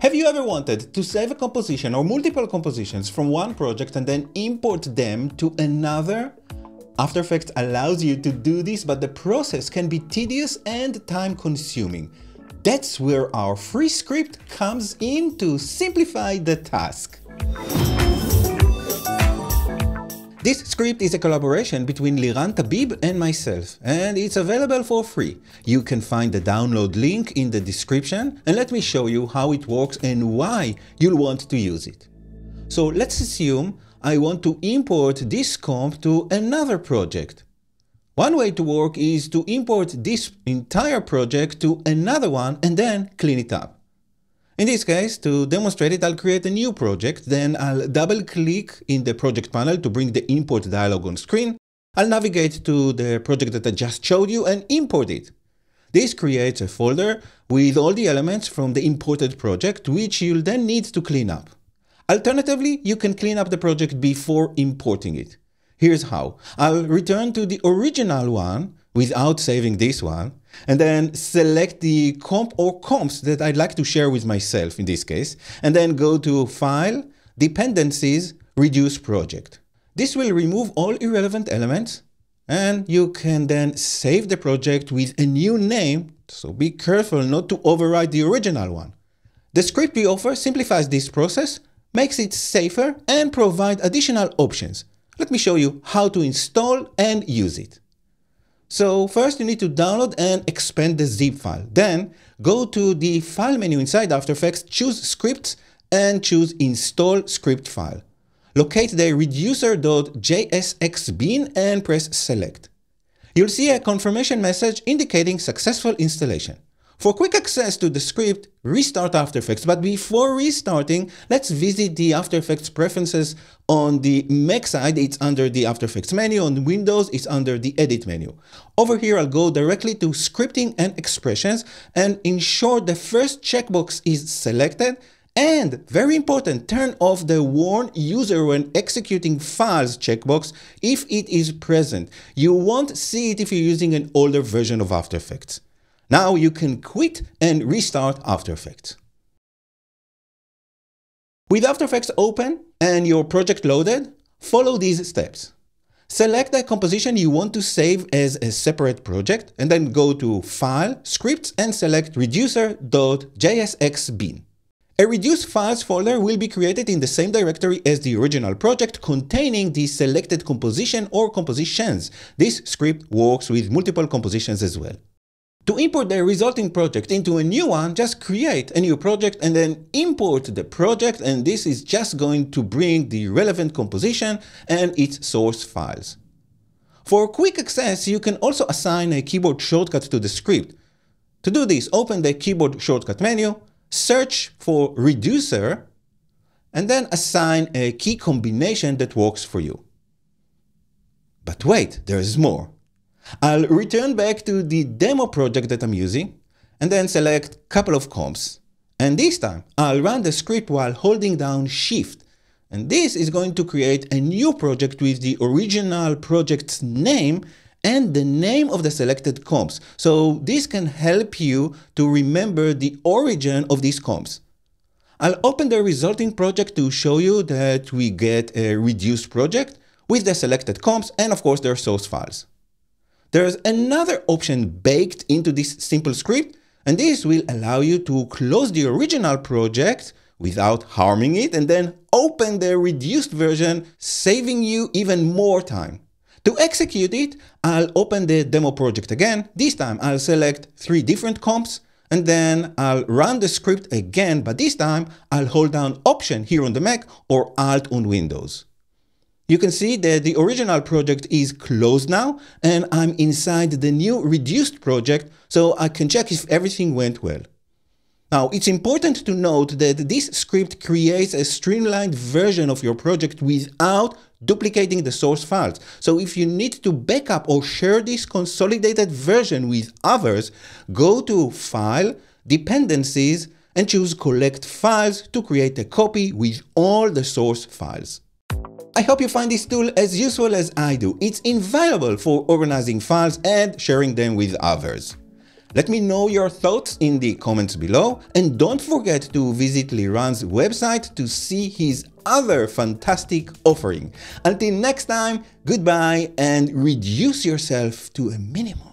Have you ever wanted to save a composition or multiple compositions from one project and then import them to another? After Effects allows you to do this, but the process can be tedious and time consuming. That's where our free script comes in to simplify the task. This script is a collaboration between Liran Tabib and myself, and it's available for free. You can find the download link in the description, and let me show you how it works and why you'll want to use it. So let's assume I want to import this comp to another project. One way to work is to import this entire project to another one and then clean it up. In this case, to demonstrate it, I'll create a new project, then I'll double click in the project panel to bring the import dialog on screen. I'll navigate to the project that I just showed you and import it. This creates a folder with all the elements from the imported project, which you'll then need to clean up. Alternatively, you can clean up the project before importing it. Here's how. I'll return to the original one without saving this one, and then select the comp or comps that I'd like to share with myself in this case, and then go to File, Dependencies, Reduce Project. This will remove all irrelevant elements, and you can then save the project with a new name, so be careful not to overwrite the original one. The script we offer simplifies this process, makes it safer, and provide additional options. Let me show you how to install and use it. So first you need to download and expand the zip file. Then go to the file menu inside After Effects, choose scripts and choose install script file. Locate the reducer.jsxbin and press select. You'll see a confirmation message indicating successful installation. For quick access to the script, restart After Effects. But before restarting, let's visit the After Effects preferences on the Mac side. It's under the After Effects menu. On Windows, it's under the Edit menu. Over here, I'll go directly to Scripting and Expressions and ensure the first checkbox is selected and very important, turn off the warn user when executing files checkbox if it is present. You won't see it if you're using an older version of After Effects. Now you can quit and restart After Effects. With After Effects open and your project loaded, follow these steps. Select the composition you want to save as a separate project and then go to File, Scripts and select reducer.jsx A reduced files folder will be created in the same directory as the original project containing the selected composition or compositions. This script works with multiple compositions as well. To import the resulting project into a new one, just create a new project and then import the project and this is just going to bring the relevant composition and its source files. For quick access, you can also assign a keyboard shortcut to the script. To do this, open the keyboard shortcut menu, search for reducer, and then assign a key combination that works for you. But wait, there is more. I'll return back to the demo project that I'm using and then select a couple of comps. And this time I'll run the script while holding down shift. And this is going to create a new project with the original project's name and the name of the selected comps. So this can help you to remember the origin of these comps. I'll open the resulting project to show you that we get a reduced project with the selected comps and of course their source files. There's another option baked into this simple script, and this will allow you to close the original project without harming it and then open the reduced version, saving you even more time. To execute it, I'll open the demo project again. This time I'll select three different comps and then I'll run the script again, but this time I'll hold down Option here on the Mac or Alt on Windows you can see that the original project is closed now and I'm inside the new reduced project so I can check if everything went well. Now, it's important to note that this script creates a streamlined version of your project without duplicating the source files. So if you need to backup or share this consolidated version with others, go to File, Dependencies, and choose Collect Files to create a copy with all the source files. I hope you find this tool as useful as I do. It's invaluable for organizing files and sharing them with others. Let me know your thoughts in the comments below and don't forget to visit Liran's website to see his other fantastic offering. Until next time, goodbye and reduce yourself to a minimum.